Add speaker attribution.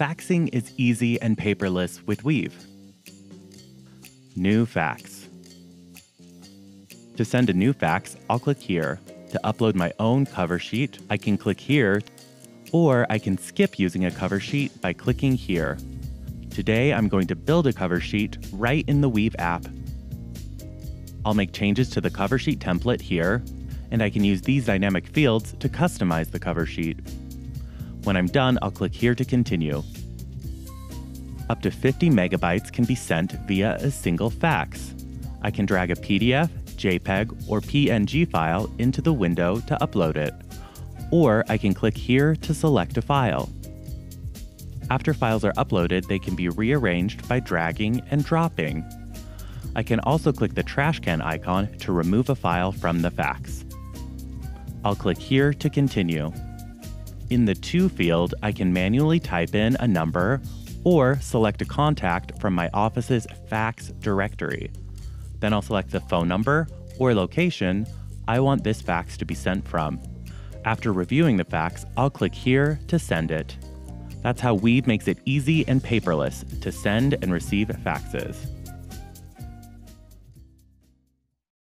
Speaker 1: faxing is easy and paperless with Weave. New fax. To send a new fax, I'll click here. To upload my own cover sheet, I can click here, or I can skip using a cover sheet by clicking here. Today, I'm going to build a cover sheet right in the Weave app. I'll make changes to the cover sheet template here, and I can use these dynamic fields to customize the cover sheet. When I'm done, I'll click here to continue. Up to 50 megabytes can be sent via a single fax. I can drag a PDF, JPEG, or PNG file into the window to upload it, or I can click here to select a file. After files are uploaded, they can be rearranged by dragging and dropping. I can also click the trash can icon to remove a file from the fax. I'll click here to continue. In the To field, I can manually type in a number or select a contact from my office's fax directory. Then I'll select the phone number or location I want this fax to be sent from. After reviewing the fax, I'll click here to send it. That's how Weave makes it easy and paperless to send and receive faxes.